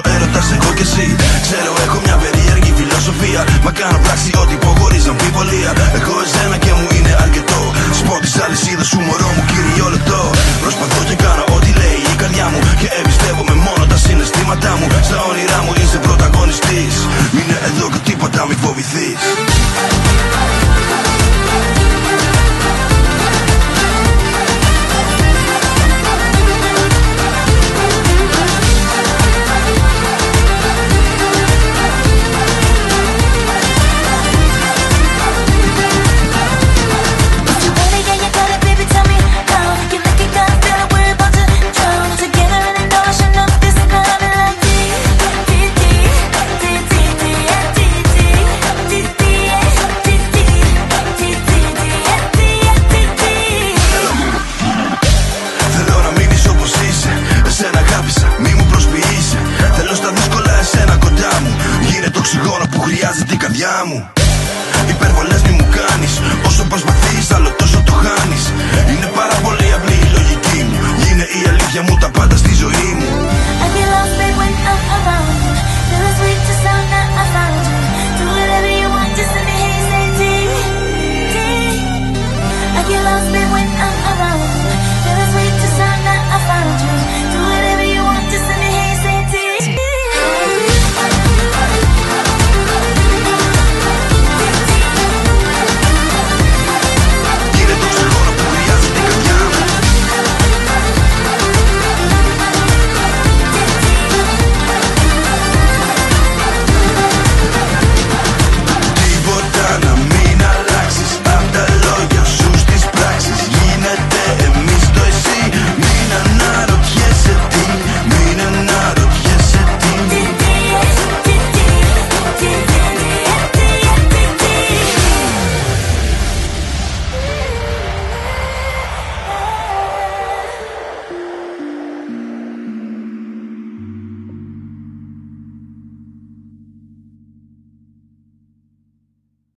ο έρωτας, εγώ και εσύ. Ξέρω, έχω μια περίεργη φιλοσοφία. Μα κάνω πράξη ό,τι πω χωρίς αμφιβολία. Εγώ εσένα και μου είναι αρκετό. Σπό τη αλυσίδα σου, μωρό μου, κύριο λεπτό. Προσπαθώ και κάνω ό,τι λέει η καρδιά μου. Και εμπιστεύομαι μόνο τα συναισθήματά μου. Στα όνειρά μου είσαι πρωταγωνιστής. Μείνε εδώ και τίποτα, μην φοβηθείς. Οξυγόνο που χρειάζεται η καρδιά μου. Υπερβολές μη μου κάνεις